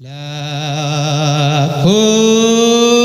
La Kosua